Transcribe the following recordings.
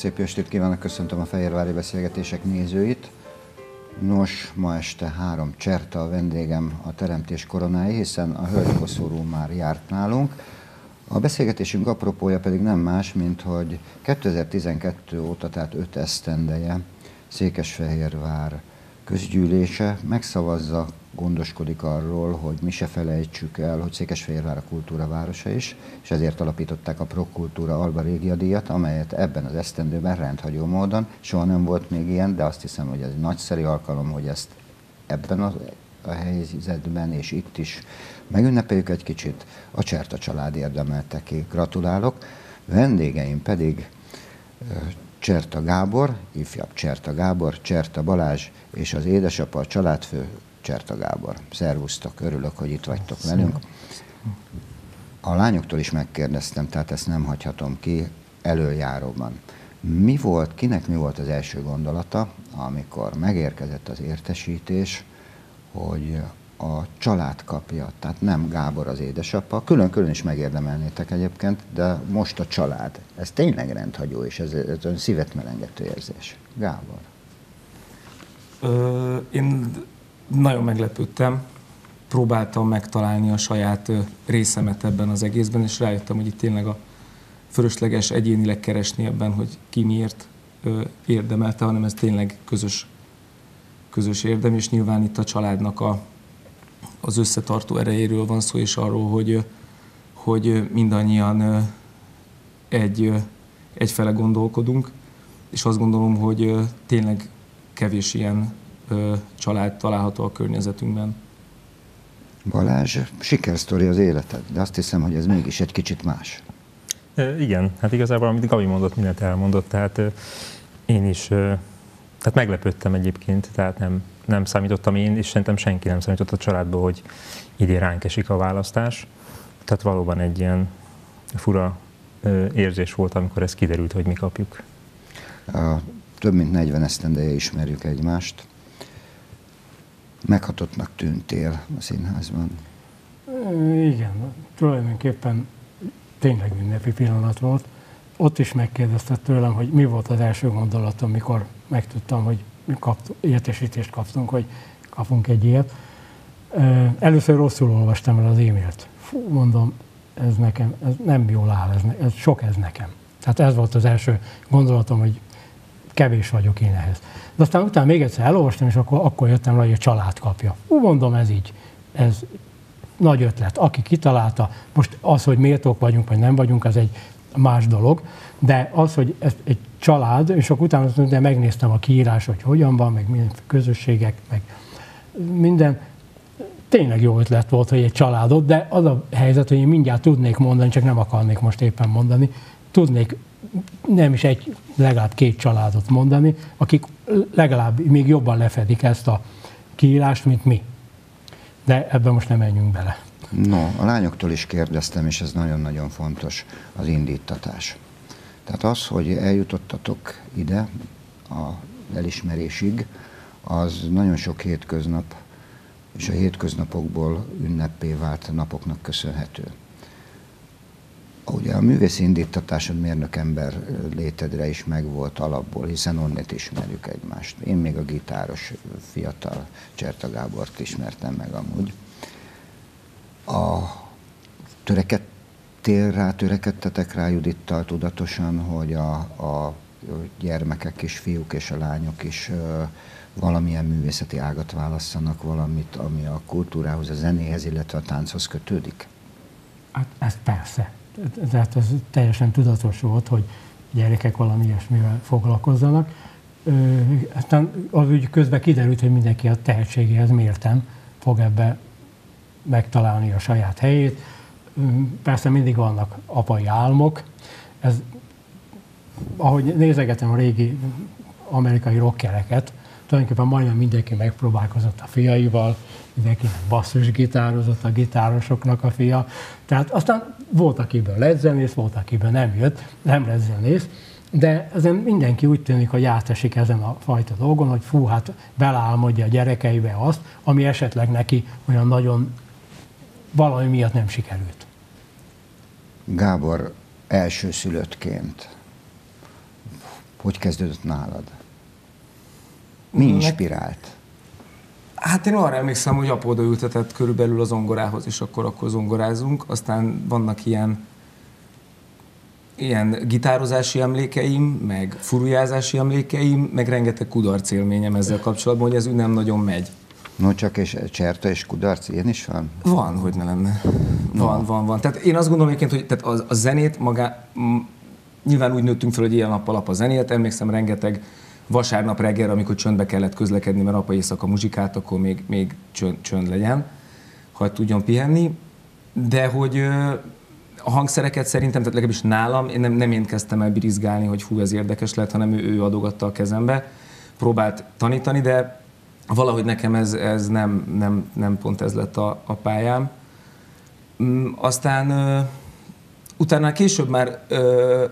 szép estét kívánok, köszöntöm a Fehérvári Beszélgetések nézőit. Nos, ma este három cserta a vendégem a Teremtés koronái, hiszen a hölgykoszorú már járt nálunk. A beszélgetésünk apropója pedig nem más, mint hogy 2012 óta, tehát öt esztendeje Székesfehérvár közgyűlése megszavazza gondoskodik arról, hogy mi se felejtsük el, hogy Székesfehérvár a kultúra városa is, és ezért alapították a Prokultúra Alba Régia díjat, amelyet ebben az esztendőben rendhagyó módon, soha nem volt még ilyen, de azt hiszem, hogy ez egy nagyszerű alkalom, hogy ezt ebben a, helyzetben és itt is megünnepeljük egy kicsit. A Cserta család érdemelte ki. Gratulálok. Vendégeim pedig Cserta Gábor, ifjabb Cserta Gábor, Cserta Balázs és az édesapa, a családfő Cserta Gábor. Szervusztok, örülök, hogy itt vagytok Szia. velünk. A lányoktól is megkérdeztem, tehát ezt nem hagyhatom ki előjáróban. Mi volt, kinek mi volt az első gondolata, amikor megérkezett az értesítés, hogy a család kapja, tehát nem Gábor az édesapa, külön-külön is megérdemelnétek egyébként, de most a család. Ez tényleg rendhagyó, és ez, ez ön szívet melengető érzés. Gábor. Ö, én nagyon meglepődtem, próbáltam megtalálni a saját részemet ebben az egészben, és rájöttem, hogy itt tényleg a fölösleges egyénileg keresni ebben, hogy ki miért érdemelte, hanem ez tényleg közös, közös érdem, és nyilván itt a családnak a, az összetartó erejéről van szó, és arról, hogy, hogy mindannyian egy, egyfele gondolkodunk, és azt gondolom, hogy tényleg kevés ilyen család található a környezetünkben. Balázs, sikersztori az életed, de azt hiszem, hogy ez mégis egy kicsit más. E, igen, hát igazából amit Gabi mondott, mindent elmondott, tehát én is tehát meglepődtem egyébként, tehát nem, nem számítottam én, és szerintem senki nem számított a családból, hogy idén ránk esik a választás. Tehát valóban egy ilyen fura érzés volt, amikor ez kiderült, hogy mi kapjuk. A több mint 40 esztendeje ismerjük egymást meghatottnak tűntél a színházban. Igen, tulajdonképpen tényleg ünnepi pillanat volt. Ott is megkérdezte tőlem, hogy mi volt az első gondolatom, mikor megtudtam, hogy kapt, értesítést kaptunk, hogy kapunk egy ilyet. Először rosszul olvastam el az e-mailt. Fú, mondom, ez nekem, ez nem jól áll, ez, ez sok ez nekem. Tehát ez volt az első gondolatom, hogy kevés vagyok én ehhez. De aztán utána még egyszer elolvastam, és akkor, akkor jöttem rá, hogy a család kapja. Úgy mondom, ez így, ez nagy ötlet. Aki kitalálta, most az, hogy méltók vagyunk, vagy nem vagyunk, az egy más dolog, de az, hogy ez egy család, és akkor utána de megnéztem a kiírás, hogy hogyan van, meg milyen közösségek, meg minden, tényleg jó ötlet volt, hogy egy családot, de az a helyzet, hogy én mindjárt tudnék mondani, csak nem akarnék most éppen mondani, tudnék nem is egy, legalább két családot mondani, akik legalább még jobban lefedik ezt a kiírást, mint mi. De ebben most nem menjünk bele. No, a lányoktól is kérdeztem, és ez nagyon-nagyon fontos, az indítatás. Tehát az, hogy eljutottatok ide a elismerésig, az nagyon sok hétköznap, és a hétköznapokból ünnepé vált napoknak köszönhető. Ugye a művészi indítatásod mérnök ember létedre is megvolt alapból, hiszen onnét ismerjük egymást. Én még a gitáros fiatal Cserta Gábort ismertem meg amúgy. A törekedtél rá, törekedtetek rá Judittal tudatosan, hogy a, a gyermekek és fiúk és a lányok is valamilyen művészeti ágat válasszanak, valamit, ami a kultúrához, a zenéhez, illetve a tánchoz kötődik? Hát ez persze tehát ez teljesen tudatos volt, hogy gyerekek valami ilyesmivel foglalkozzanak. Aztán az úgy közben kiderült, hogy mindenki a tehetségéhez mértem fog ebbe megtalálni a saját helyét. Persze mindig vannak apai álmok. Ez, ahogy nézegetem a régi amerikai rockereket, tulajdonképpen majdnem mindenki megpróbálkozott a fiaival, mindenkinek basszusgitározott, a gitárosoknak a fia. Tehát aztán volt, akiből lett volt, akiből nem jött, nem lett de ezen mindenki úgy tűnik, hogy átesik ezen a fajta dolgon, hogy fú, hát beleálmodja a gyerekeibe azt, ami esetleg neki olyan nagyon valami miatt nem sikerült. Gábor elsőszülöttként Hogy kezdődött nálad? Mi inspirált? Hát én arra emlékszem, hogy apa oda ültetett körülbelül az zongorához, és akkor akkor zongorázunk. Aztán vannak ilyen ilyen gitározási emlékeim, meg furujázási emlékeim, meg rengeteg kudarc élményem ezzel kapcsolatban, hogy ez úgy nem nagyon megy. No csak és cserta és kudarc, ilyen is van? Van, hogy ne lenne. Van, no. van, van. Tehát én azt gondolom egyébként, hogy tehát a, a zenét magá, nyilván úgy nőttünk fel, hogy ilyen nappal a zenét, emlékszem rengeteg vasárnap reggel, amikor csöndbe kellett közlekedni, mert apa éjszaka muzsikált, akkor még, még csönd, csönd legyen, ha tudjon pihenni. De hogy a hangszereket szerintem, tehát legalábbis nálam, én nem, nem én kezdtem el birizgálni, hogy hú, ez érdekes lehet, hanem ő, ő adogatta a kezembe, próbált tanítani, de valahogy nekem ez, ez nem, nem, nem pont ez lett a, a pályám. Mm, aztán ö, utána később már, ö,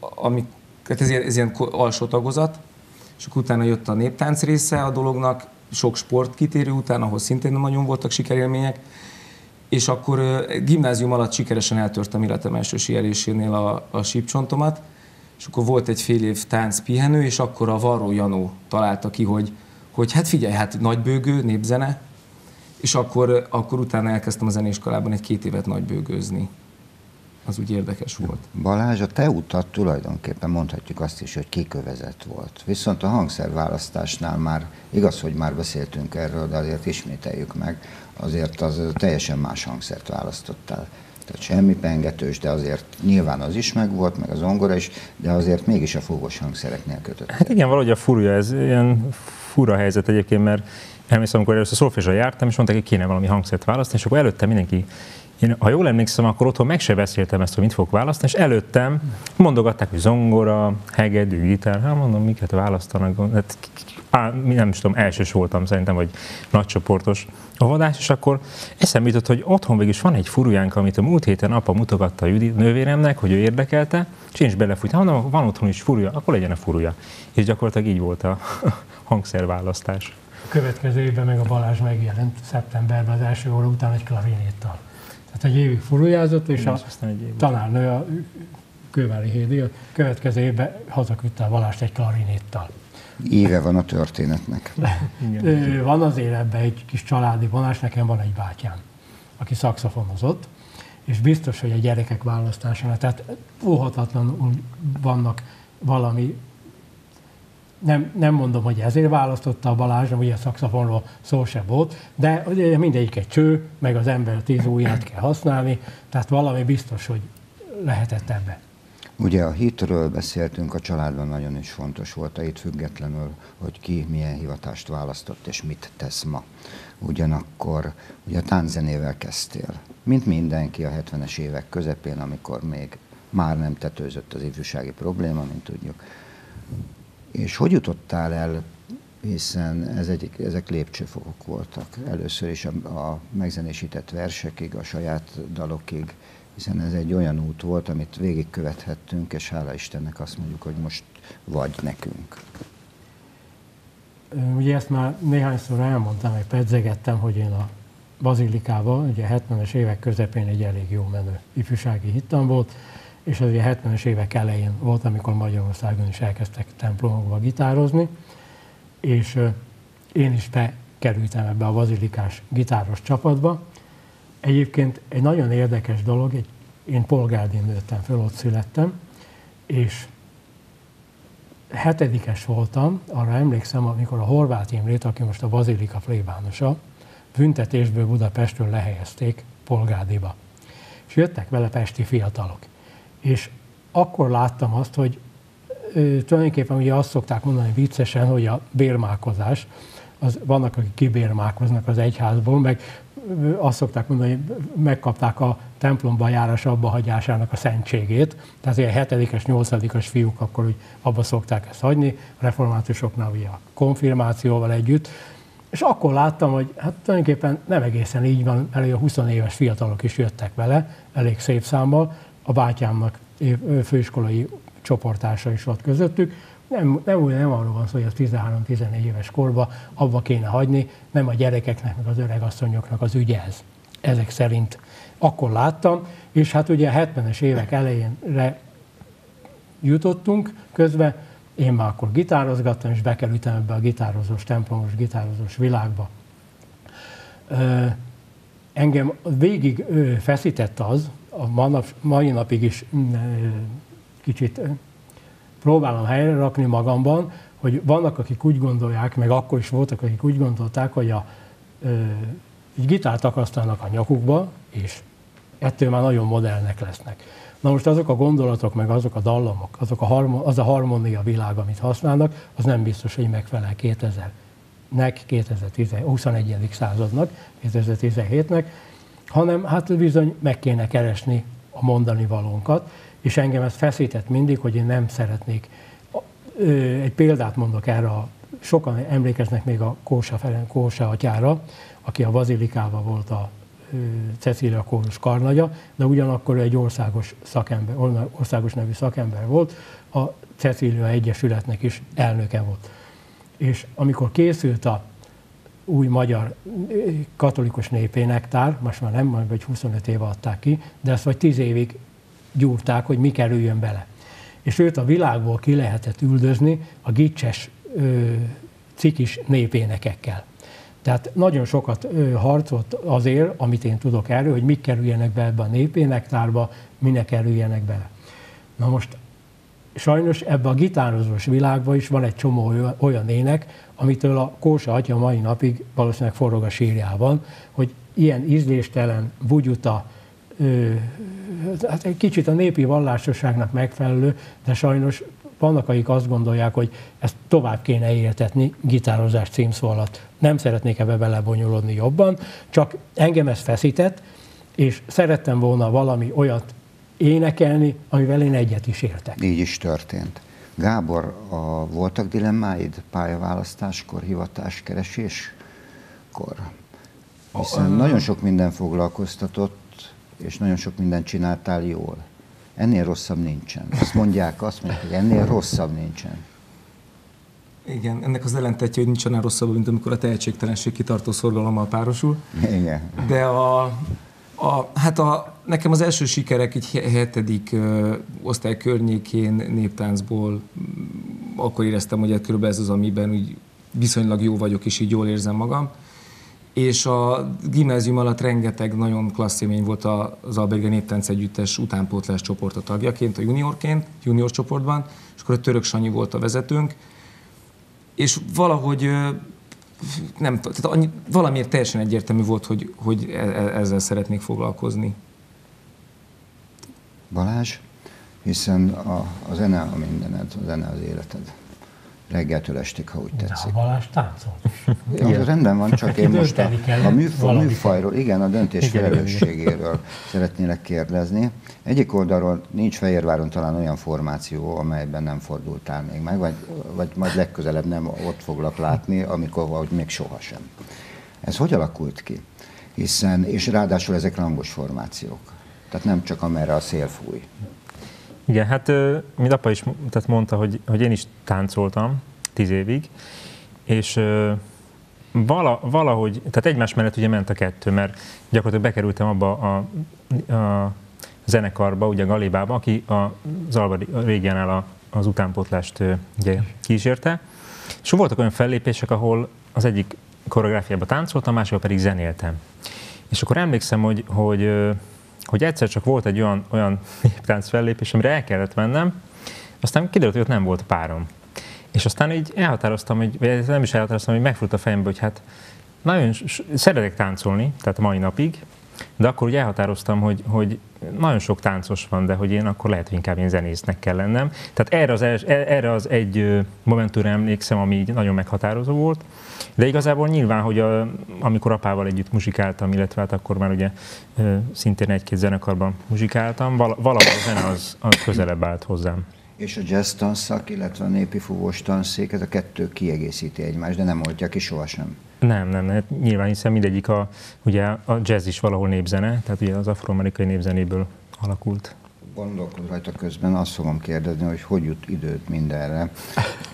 ami, hát ez, ilyen, ez ilyen alsó tagozat, és akkor utána jött a néptánc része a dolognak, sok sport kitérő után, ahol szintén nagyon voltak sikerélmények, és akkor gimnázium alatt sikeresen eltörtem életem első síelésénél a, a sípcsontomat, és akkor volt egy fél év tánc pihenő, és akkor a Varró Janó találta ki, hogy, hogy hát figyelj, hát nagybőgő, népzene, és akkor, akkor utána elkezdtem a zenéskolában egy két évet nagybőgőzni az úgy érdekes volt. Balázs, a te utat tulajdonképpen mondhatjuk azt is, hogy kikövezett volt. Viszont a hangszerválasztásnál már, igaz, hogy már beszéltünk erről, de azért ismételjük meg, azért az teljesen más hangszert választottál. Tehát semmi pengetős, de azért nyilván az is megvolt, meg az zongora is, de azért mégis a fogos hangszereknél kötött. Hát igen, valahogy a furja, ez ilyen fura helyzet egyébként, mert emlékszem, amikor először szolfésra jártam, és mondták, hogy kéne valami hangszert választani, és akkor előtte mindenki én, ha jól emlékszem, akkor otthon meg se beszéltem ezt, hogy mit fogok választani, és előttem mondogatták, hogy zongora, hegedű, gitár, hát mondom, miket választanak, hát, nem is tudom, elsős voltam szerintem, vagy nagycsoportos vadás, és akkor eszembe jutott, hogy otthon végig is van egy furujánk, amit a múlt héten apa mutogatta a Judit nővéremnek, hogy ő érdekelte, és én is belefújtam, mondom, van otthon is furúja, akkor legyen a furúja. És gyakorlatilag így volt a hangszerválasztás. A következő évben meg a Balázs megjelent szeptemberben az első óra után egy klarinéttal. Tehát egy évig furujázott, és a tanárnő, a Kővári Hédi, a következő évben hazaküldte a Balást egy klarinéttal. Éve van a történetnek. van azért ebben egy kis családi vonás, nekem van egy bátyám, aki szakszafonozott, és biztos, hogy a gyerekek választásánál, tehát óhatatlanul vannak valami nem, nem mondom, hogy ezért választotta a Balázs, ugye a szakszafonról szó se volt, de ugye mindegyik egy cső, meg az ember tíz ujját kell használni, tehát valami biztos, hogy lehetett ebbe. Ugye a hitről beszéltünk, a családban nagyon is fontos volt a hit függetlenül, hogy ki milyen hivatást választott és mit tesz ma. Ugyanakkor ugye a tánczenével kezdtél, mint mindenki a 70-es évek közepén, amikor még már nem tetőzött az ifjúsági probléma, mint tudjuk. És hogy jutottál el, hiszen ez egy, ezek lépcsőfokok voltak. Először is a, a megzenésített versekig, a saját dalokig, hiszen ez egy olyan út volt, amit végigkövethettünk, és hála Istennek azt mondjuk, hogy most vagy nekünk. Ugye ezt már néhányszor elmondtam, meg pedzegettem, hogy én a Bazilikában, ugye 70-es évek közepén egy elég jó menő ifjúsági hittam volt, és az ugye 70-es évek elején volt, amikor Magyarországon is elkezdtek templomokba gitározni, és én is bekerültem ebbe a bazilikás gitáros csapatba. Egyébként egy nagyon érdekes dolog, egy, én polgárdin nőttem föl, ott születtem, és hetedikes voltam, arra emlékszem, amikor a Horváth Imrét, aki most a Bazilika plébánosa, büntetésből Budapestről lehelyezték Polgádiba. És jöttek vele pesti fiatalok. És akkor láttam azt, hogy tulajdonképpen ugye azt szokták mondani viccesen, hogy a bérmálkozás, az, vannak, akik kibérmálkoznak az egyházból, meg azt szokták mondani, hogy megkapták a templomba járás abba hagyásának a szentségét, tehát ilyen hetedikes, nyolcadikos fiúk akkor úgy abba szokták ezt hagyni, a reformátusoknál ugye a konfirmációval együtt, és akkor láttam, hogy hát tulajdonképpen nem egészen így van, elég a 20 éves fiatalok is jöttek vele, elég szép számmal, a bátyámnak főiskolai csoportása is volt közöttük. Nem, nem, nem arról van szó, hogy az 13-14 éves korban abba kéne hagyni, nem a gyerekeknek, meg az öregasszonyoknak az ügye ez. Ezek szerint akkor láttam, és hát ugye a 70-es évek elejénre jutottunk, közben én már akkor gitározgattam, és bekerültem ebbe a gitározós, templomos gitározós világba. Engem végig feszített az, a mai napig is kicsit próbálom helyre rakni magamban, hogy vannak, akik úgy gondolják, meg akkor is voltak, akik úgy gondolták, hogy a, egy gitárt akasztanak a nyakukba, és ettől már nagyon modellnek lesznek. Na most azok a gondolatok, meg azok a dallamok, azok a harmo, az a harmónia világ, amit használnak, az nem biztos, hogy megfelel 2000-nek, 2021. századnak, 2017-nek, hanem hát bizony meg kéne keresni a mondani valónkat, és engem ez feszített mindig, hogy én nem szeretnék. Egy példát mondok erre, sokan emlékeznek még a Kósa Ferenc Kósa atyára, aki a Bazilikával volt a Cecília Kórus karnagya, de ugyanakkor egy országos szakember, országos nevű szakember volt, a Cecília Egyesületnek is elnöke volt. És amikor készült a új magyar katolikus népénektár, most már nem, vagy 25 éve adták ki, de ezt vagy 10 évig gyúrták, hogy mi kerüljön bele. És őt a világból ki lehetett üldözni a gicses cikis népénekekkel. Tehát nagyon sokat harcolt azért, amit én tudok erről, hogy mik kerüljenek be ebbe a népénektárba, minek kerüljenek bele. Na most sajnos ebbe a gitározós világban is van egy csomó olyan ének, amitől a Kósa atya mai napig valószínűleg forog a sírjában, hogy ilyen ízléstelen, bugyuta, hát egy kicsit a népi vallásosságnak megfelelő, de sajnos vannak, akik azt gondolják, hogy ezt tovább kéne éltetni gitározás címszó alatt. Nem szeretnék ebbe belebonyolódni jobban, csak engem ez feszített, és szerettem volna valami olyat énekelni, amivel én egyet is értek. Így is történt. Gábor, a, voltak dilemmáid pályaválasztáskor, hivatáskereséskor? Hiszen a, nagyon sok minden foglalkoztatott, és nagyon sok mindent csináltál jól. Ennél rosszabb nincsen. Azt mondják, azt mondják, hogy ennél rosszabb nincsen. Igen, ennek az ellentetje, hogy nincsen rosszabb, mint amikor a tehetségtelenség kitartó szorgalommal párosul. Igen. De a, a, hát a, nekem az első sikerek egy hetedik ö, osztály környékén néptáncból mm, akkor éreztem, hogy körülbelül ez az, amiben úgy viszonylag jó vagyok, és így jól érzem magam. És a gimnázium alatt rengeteg nagyon klassz élmény volt az Alberga Néptánc Együttes utánpótlás csoporta tagjaként, a juniorként, junior csoportban, és akkor a Török Sanyi volt a vezetőnk, és valahogy nem tehát annyi, valamiért teljesen egyértelmű volt, hogy, hogy e, e, ezzel szeretnék foglalkozni. Balázs, hiszen a, a zene a mindened, a zene az életed reggeltől estig, ha úgy tetszik. De a Balázs táncolt Ja, rendben van, csak én most a, a, műf, a műfajról, igen, a döntés igen, felelősségéről szeretnélek kérdezni. Egyik oldalról nincs Fehérváron talán olyan formáció, amelyben nem fordultál még meg, vagy, vagy majd legközelebb nem ott foglak látni, amikor vagy még sohasem. Ez hogy alakult ki? Hiszen, és ráadásul ezek rangos formációk. Tehát nem csak amerre a szél fúj. Igen, hát mint apa is tehát mondta, hogy, hogy én is táncoltam tíz évig, és vala, valahogy, tehát egymás mellett ugye ment a kettő, mert gyakorlatilag bekerültem abba a, a zenekarba, ugye Galibába, aki az Alva régiánál a, az utánpótlást ugye kísérte, és voltak olyan fellépések, ahol az egyik koreográfiában táncoltam, a másikban pedig zenéltem. És akkor emlékszem, hogy, hogy hogy egyszer csak volt egy olyan, olyan néptánc fellépés, amire el kellett mennem, aztán kiderült, hogy ott nem volt párom. És aztán így elhatároztam, hogy, vagy nem is elhatároztam, hogy megfut a fejembe, hogy hát nagyon szeretek táncolni, tehát a mai napig, de akkor úgy elhatároztam, hogy, hogy nagyon sok táncos van, de hogy én akkor lehet, hogy inkább én zenésznek kell lennem. Tehát erre az, e, erre az egy momentumra emlékszem, ami így nagyon meghatározó volt. De igazából nyilván, hogy a, amikor apával együtt muzsikáltam, illetve hát akkor már ugye szintén egy-két zenekarban muzsikáltam, val- valahol a zene az, az közelebb állt hozzám. És a jazz tanszak, illetve a népi fúvós tanszék, ez a kettő kiegészíti egymást, de nem oldja ki sohasem. Nem, nem, nem. Nyilván hiszen mindegyik a, ugye a jazz is valahol népzene, tehát ugye az afroamerikai népzenéből alakult. Gondolkodom rajta közben, azt fogom kérdezni, hogy hogy jut időt mindenre.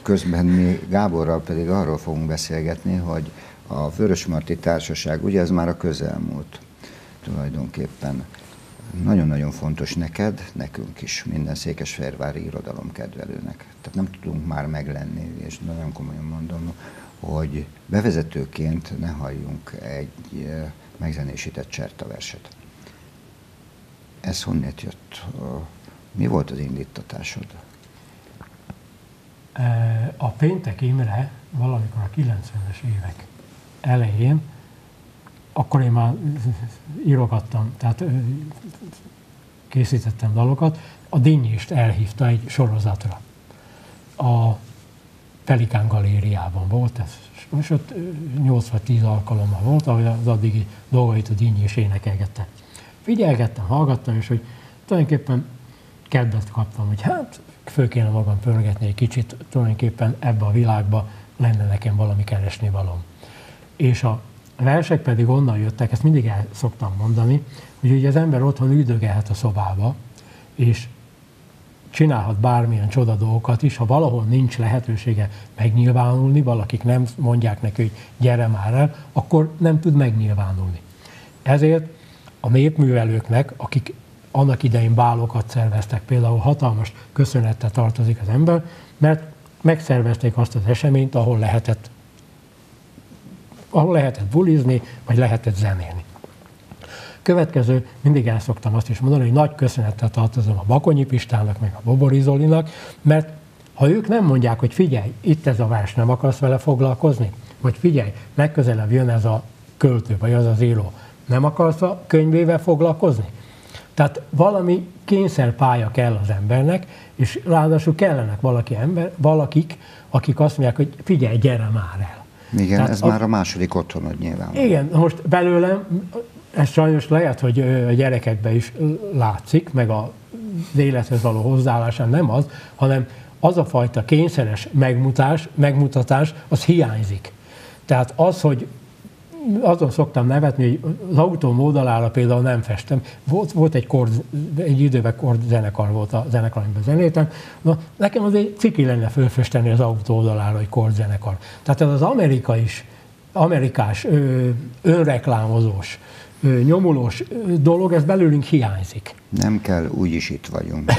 Közben mi Gáborral pedig arról fogunk beszélgetni, hogy a Vörösmarty Társaság, ugye ez már a közelmúlt tulajdonképpen. Nagyon-nagyon fontos neked, nekünk is, minden székesfehérvári irodalom kedvelőnek. Tehát nem tudunk már meglenni, és nagyon komolyan mondom, hogy bevezetőként ne halljunk egy eh, megzenésített csertaverset. Ez honnét jött? Mi volt az indítatásod? Eh, a Péntek Imre valamikor a 90-es évek elején akkor én már írogattam, tehát készítettem dalokat, a Dinnyist elhívta egy sorozatra. A Pelikán galériában volt ez, és ott 8 vagy 10 alkalommal volt, ahogy az addigi dolgait a Dinnyi is énekelgette. Figyelgettem, hallgattam, és hogy tulajdonképpen kedvet kaptam, hogy hát föl kéne magam pörgetni egy kicsit, tulajdonképpen ebbe a világba lenne nekem valami keresni valom. És a versek pedig onnan jöttek, ezt mindig el szoktam mondani, hogy ugye az ember otthon üldögelhet a szobába, és csinálhat bármilyen csoda dolgokat is, ha valahol nincs lehetősége megnyilvánulni, valakik nem mondják neki, hogy gyere már el, akkor nem tud megnyilvánulni. Ezért a népművelőknek, akik annak idején bálokat szerveztek, például hatalmas köszönettel tartozik az ember, mert megszervezték azt az eseményt, ahol lehetett ahol lehetett bulizni, vagy lehetett zenélni. Következő, mindig el szoktam azt is mondani, hogy nagy köszönettel tartozom a Bakonyi Pistának, meg a Bobori Zolinak, mert ha ők nem mondják, hogy figyelj, itt ez a vers, nem akarsz vele foglalkozni, vagy figyelj, legközelebb jön ez a költő, vagy az az író, nem akarsz a könyvével foglalkozni? Tehát valami kényszerpálya kell az embernek, és ráadásul kellenek valaki ember, valakik, akik azt mondják, hogy figyelj, gyere már el. Igen, Tehát ez a, már a második otthonod nyilván. Igen, most belőlem, ez sajnos lehet, hogy a gyerekekben is látszik, meg az élethez való hozzáállásán nem az, hanem az a fajta kényszeres megmutás, megmutatás, az hiányzik. Tehát az, hogy azon szoktam nevetni, hogy az autóm oldalára például nem festem. Volt, volt egy, kord, egy időben kord zenekar volt a zenekar, amiben zenétem. Na, nekem azért ciki lenne fölfesteni az autó oldalára egy kord zenekar. Tehát ez az amerikai is, amerikás, önreklámozós, nyomulós dolog, ez belőlünk hiányzik. Nem kell, úgyis itt vagyunk.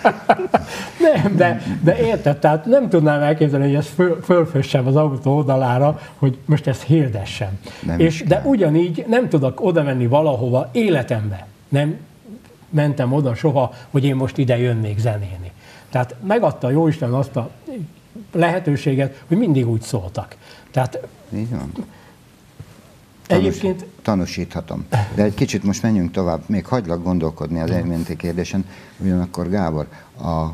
nem, de, de érted, tehát nem tudnám elképzelni, hogy ezt föl, fölfössem az autó oldalára, hogy most ezt hirdessem. Nem És, de ugyanígy nem tudok oda menni valahova életembe. Nem mentem oda soha, hogy én most ide jönnék zenélni. Tehát megadta Jóisten azt a lehetőséget, hogy mindig úgy szóltak. Tehát van. Tanús, Egyébként... Tanúsíthatom. De egy kicsit most menjünk tovább. Még hagylak gondolkodni az elmenti kérdésen. Ugyanakkor Gábor, a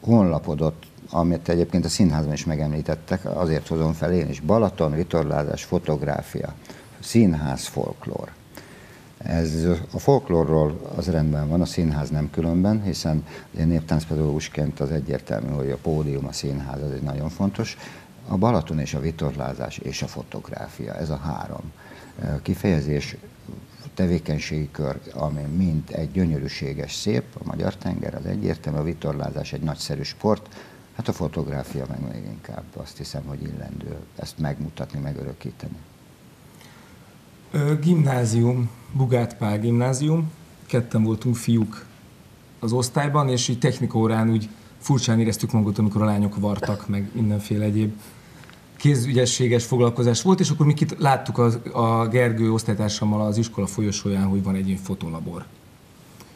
honlapodot, amit egyébként a színházban is megemlítettek, azért hozom fel én is. Balaton, vitorlázás, fotográfia, színház, folklór. Ez a folklórról az rendben van, a színház nem különben, hiszen én néptáncpedagógusként az egyértelmű, hogy a pódium, a színház az egy nagyon fontos. A Balaton és a vitorlázás és a fotográfia, ez a három kifejezés, tevékenységi kör, ami mind egy gyönyörűséges, szép, a magyar tenger az egyértelmű, a vitorlázás egy nagyszerű sport, hát a fotográfia meg még inkább azt hiszem, hogy illendő ezt megmutatni, megörökíteni. Gimnázium, Bugát Pál gimnázium, ketten voltunk fiúk az osztályban, és így technikórán úgy furcsán éreztük magunkat, amikor a lányok vartak, meg mindenféle egyéb kézügyességes foglalkozás volt, és akkor mi kit láttuk a, a Gergő osztálytársammal az iskola folyosóján, hogy van egy ilyen fotolabor.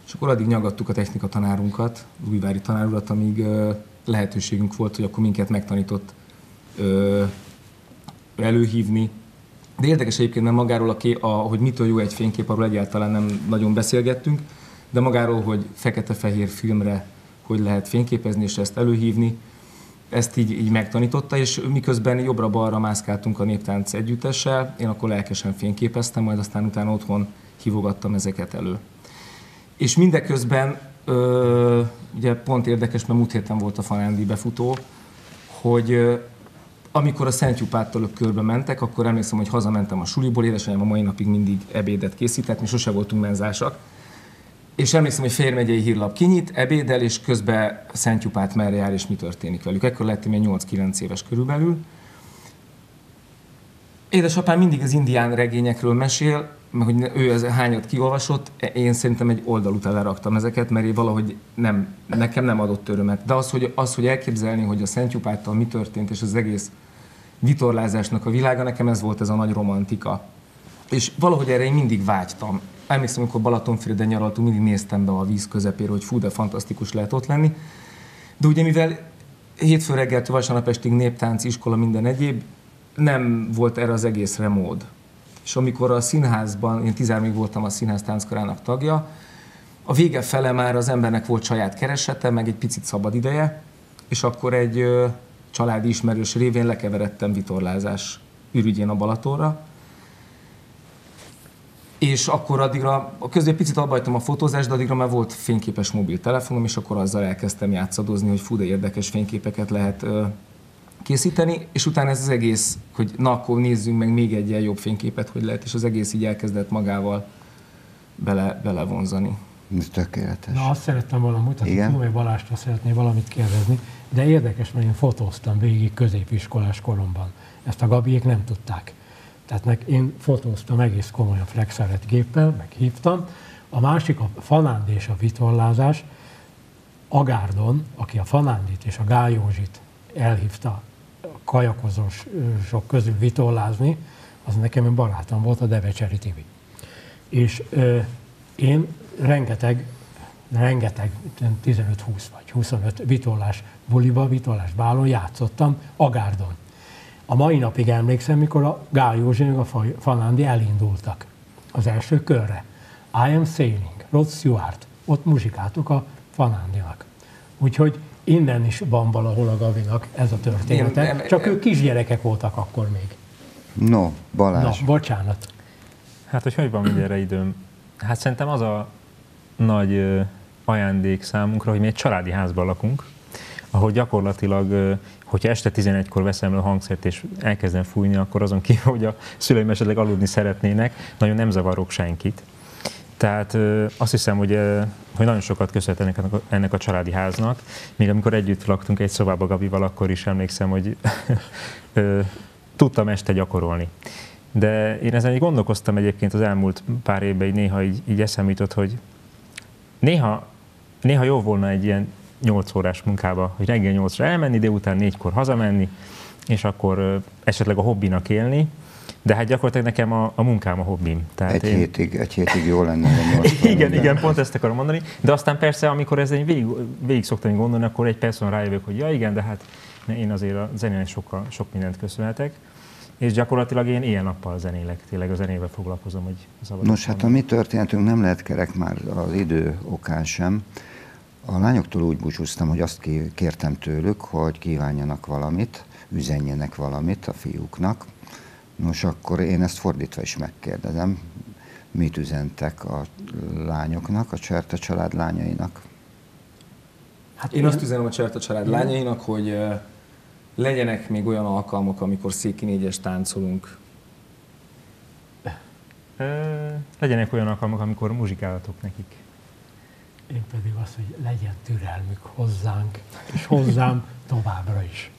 És akkor addig nyagattuk a technika tanárunkat, az újvári tanárulat, amíg ö, lehetőségünk volt, hogy akkor minket megtanított ö, előhívni. De érdekes egyébként nem magáról, a, ké, a, hogy mitől jó egy fénykép, arról egyáltalán nem nagyon beszélgettünk, de magáról, hogy fekete-fehér filmre hogy lehet fényképezni és ezt előhívni, ezt így, így megtanította, és miközben jobbra-balra mászkáltunk a néptánc együttessel, én akkor lelkesen fényképeztem, majd aztán utána otthon hívogattam ezeket elő. És mindeközben, ö, ugye pont érdekes, mert múlt héten volt a Fanándi befutó, hogy ö, amikor a Szent Jupáttal körbe mentek, akkor emlékszem, hogy hazamentem a suliból, édesanyám a mai napig mindig ebédet készített, mi sose voltunk menzásak, és emlékszem, hogy Fér megyei hírlap kinyit, ebédel, és közben Szentjupát merre jár, és mi történik velük. Ekkor lettem én 8-9 éves körülbelül. Édesapám mindig az indián regényekről mesél, meg hogy ő ez hányat kiolvasott, én szerintem egy oldal után leraktam ezeket, mert én valahogy nem, nekem nem adott örömet. De az, hogy, az, hogy elképzelni, hogy a Szent Jupáttal mi történt, és az egész vitorlázásnak a világa, nekem ez volt ez a nagy romantika. És valahogy erre én mindig vágytam. Emlékszem, amikor Balatonfüreden nyaraltunk, mindig néztem be a víz közepére, hogy fú, de fantasztikus lehet ott lenni. De ugye mivel hétfő reggeltől vasárnap estig néptánc, iskola, minden egyéb, nem volt erre az egészre mód. És amikor a színházban, én 13 voltam a színház tánckarának tagja, a vége fele már az embernek volt saját keresete, meg egy picit szabad ideje, és akkor egy családi ismerős révén lekeveredtem vitorlázás ürügyén a Balatonra, és akkor addigra, a közé picit abbajtam a fotózást, de addigra már volt fényképes mobiltelefonom, és akkor azzal elkezdtem játszadozni, hogy fú, de érdekes fényképeket lehet ö, készíteni, és utána ez az egész, hogy na akkor nézzünk meg még egy ilyen jobb fényképet, hogy lehet, és az egész így elkezdett magával bele, belevonzani. Ez tökéletes. Na azt szerettem volna mutatni, Igen? tudom, hogy Balástól szeretné valamit kérdezni, de érdekes, mert én fotóztam végig középiskolás koromban. Ezt a Gabiék nem tudták. Tehát meg én fotóztam egész komolyan flexeret géppel, meg hívtam. A másik a Fanándi és a vitorlázás. Agárdon, aki a Fanándit és a Gál Józsit elhívta a kajakozósok közül vitorlázni, az nekem egy barátom volt, a Devecseri Tibi. És ö, én rengeteg, rengeteg, 15-20 vagy 25 vitorlás buliba, vitorlás bálon játszottam Agárdon. A mai napig emlékszem, mikor a Gál Józsi a Fa- Fanándi elindultak az első körre. I am sailing, Rod Stewart, ott muzsikáltuk a Fanándinak. Úgyhogy innen is van valahol a Gavinak ez a története, Én- csak ők kisgyerekek voltak akkor még. No, Na, Balázs, bocsánat. Hát, hogy hogy van mindenre időm? Hát szerintem az a nagy ajándék számunkra, hogy mi egy családi házban lakunk, ahol gyakorlatilag, hogyha este 11-kor veszem le a hangszert és elkezdem fújni, akkor azon kívül, hogy a szüleim esetleg aludni szeretnének, nagyon nem zavarok senkit. Tehát azt hiszem, hogy, hogy nagyon sokat köszönhetek ennek ennek a családi háznak. Még amikor együtt laktunk egy szobába Gabival, akkor is emlékszem, hogy tudtam este gyakorolni. De én ezen így gondolkoztam egyébként az elmúlt pár évben, így néha így, így eszem jutott, hogy néha, néha jó volna egy ilyen 8 órás munkába, hogy reggel 8 elmenni, délután 4-kor hazamenni, és akkor esetleg a hobbinak élni, de hát gyakorlatilag nekem a, a munkám a hobbim. Tehát egy hétig, egy hétig jó lenne, igen, igen, pont ezt akarom mondani. De aztán persze, amikor ezen végig, végig szoktam gondolni, akkor egy percen rájövök, hogy ja igen, de hát én azért a zenének sokkal, sok mindent köszönhetek. És gyakorlatilag én ilyen nappal zenélek, tényleg a zenével foglalkozom, hogy szabad. Nos, hát a mi történetünk nem lehet kerek már az idő okán sem. A lányoktól úgy búcsúztam, hogy azt kértem tőlük, hogy kívánjanak valamit, üzenjenek valamit a fiúknak. Nos, akkor én ezt fordítva is megkérdezem. Mit üzentek a lányoknak, a Cserta család lányainak? Hát Én azt üzenem a Cserta család lányainak, hogy legyenek még olyan alkalmak, amikor széki négyes táncolunk. Ö, legyenek olyan alkalmak, amikor muzsikálatok nekik. Én pedig azt, hogy legyen türelmük hozzánk, és hozzám továbbra is.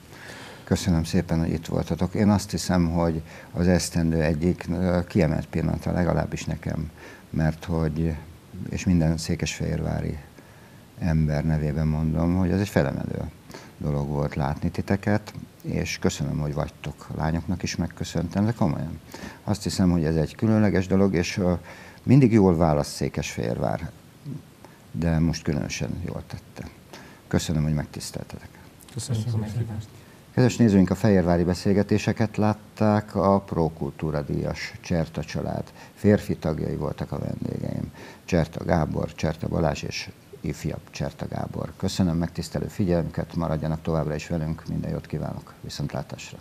Köszönöm szépen, hogy itt voltatok. Én azt hiszem, hogy az esztendő egyik kiemelt pillanata legalábbis nekem, mert hogy, és minden székesfehérvári ember nevében mondom, hogy ez egy felemelő dolog volt látni titeket, és köszönöm, hogy vagytok. A lányoknak is megköszöntem, de komolyan. Azt hiszem, hogy ez egy különleges dolog, és mindig jól válasz Székesfehérvár, de most különösen jól tette. Köszönöm, hogy megtiszteltetek. Köszönjük, Köszönjük a meghívást. Kedves nézőink, a Fehérvári beszélgetéseket látták, a Prokultúra díjas Cserta család férfi tagjai voltak a vendégeim. Cserta Gábor, Cserta Balázs és ifjabb Cserta Gábor. Köszönöm megtisztelő figyelmüket, maradjanak továbbra is velünk, minden jót kívánok, viszontlátásra!